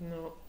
No.